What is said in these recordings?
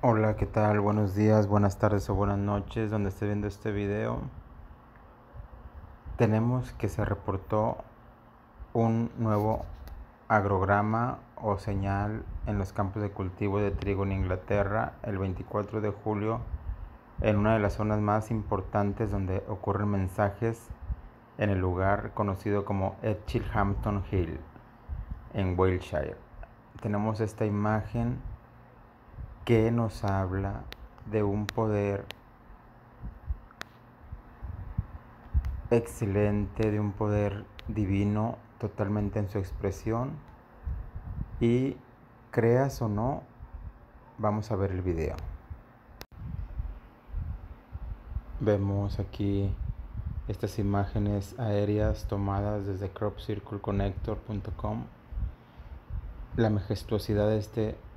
Hola, ¿qué tal? Buenos días, buenas tardes o buenas noches, donde esté viendo este video. Tenemos que se reportó un nuevo agrograma o señal en los campos de cultivo de trigo en Inglaterra el 24 de julio en una de las zonas más importantes donde ocurren mensajes en el lugar conocido como Etchilhampton Hill en Wiltshire. Tenemos esta imagen que nos habla de un poder excelente, de un poder divino totalmente en su expresión. Y creas o no, vamos a ver el video. Vemos aquí estas imágenes aéreas tomadas desde cropcircleconnector.com. La majestuosidad de este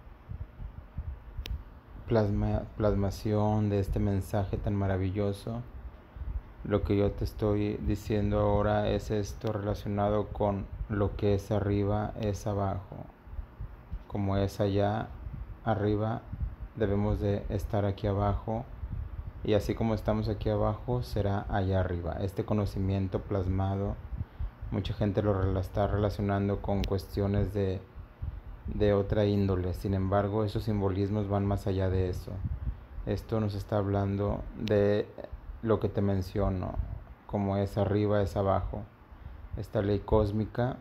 plasmación de este mensaje tan maravilloso. Lo que yo te estoy diciendo ahora es esto relacionado con lo que es arriba es abajo. Como es allá arriba, debemos de estar aquí abajo. Y así como estamos aquí abajo, será allá arriba. Este conocimiento plasmado, mucha gente lo está relacionando con cuestiones de de otra índole. Sin embargo, esos simbolismos van más allá de eso. Esto nos está hablando de lo que te menciono, como es arriba, es abajo. Esta ley cósmica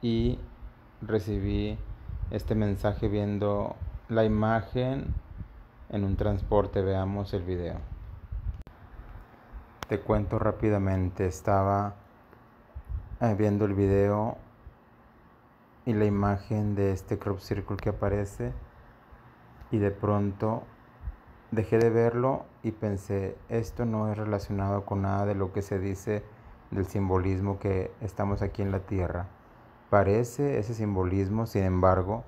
y recibí este mensaje viendo la imagen en un transporte. Veamos el video. Te cuento rápidamente, estaba eh, viendo el video y la imagen de este crop circle que aparece y de pronto dejé de verlo y pensé esto no es relacionado con nada de lo que se dice del simbolismo que estamos aquí en la tierra. Parece ese simbolismo sin embargo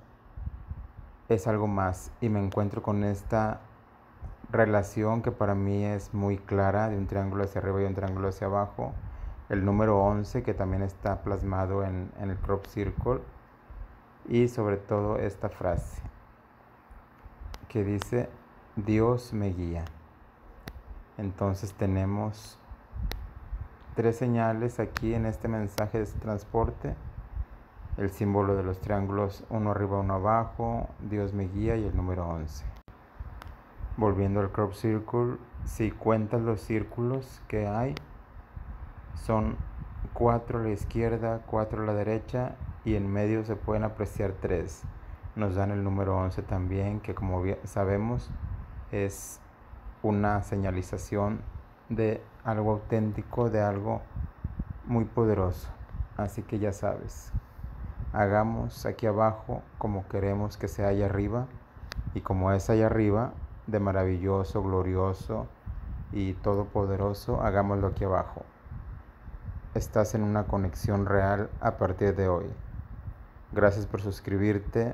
es algo más y me encuentro con esta relación que para mí es muy clara de un triángulo hacia arriba y un triángulo hacia abajo. El número 11 que también está plasmado en, en el crop circle y sobre todo esta frase que dice Dios me guía. Entonces tenemos tres señales aquí en este mensaje de transporte. El símbolo de los triángulos uno arriba, uno abajo, Dios me guía y el número 11. Volviendo al crop circle, si cuentas los círculos que hay, son cuatro a la izquierda, cuatro a la derecha y en medio se pueden apreciar tres. Nos dan el número 11 también, que como sabemos es una señalización de algo auténtico, de algo muy poderoso. Así que ya sabes, hagamos aquí abajo como queremos que sea allá arriba y como es allá arriba, de maravilloso, glorioso y todopoderoso, hagámoslo aquí abajo. Estás en una conexión real a partir de hoy. Gracias por suscribirte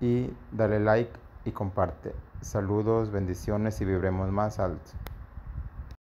y dale like y comparte. Saludos, bendiciones y vibremos más alto.